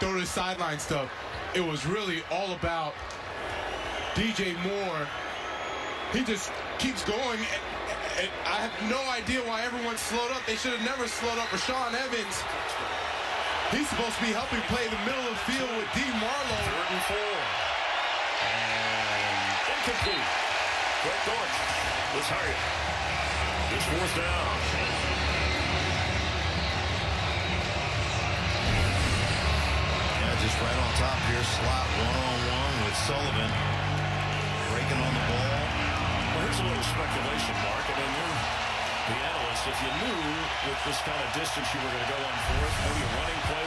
throw the sideline stuff. It was really all about DJ Moore. He just keeps going. And, I have no idea why everyone slowed up. They should have never slowed up. Rashaan Evans, he's supposed to be helping play the middle of the field with D. Marlowe. Third and four. And incomplete. Greg Dortch was hired. It's fourth down. Just right on top here. Slot one-on-one with Sullivan. Breaking on the ball. Well, here's a little speculation, Mark. I mean, you're the analyst. If you knew with this kind of distance you were going to go on fourth, maybe a running play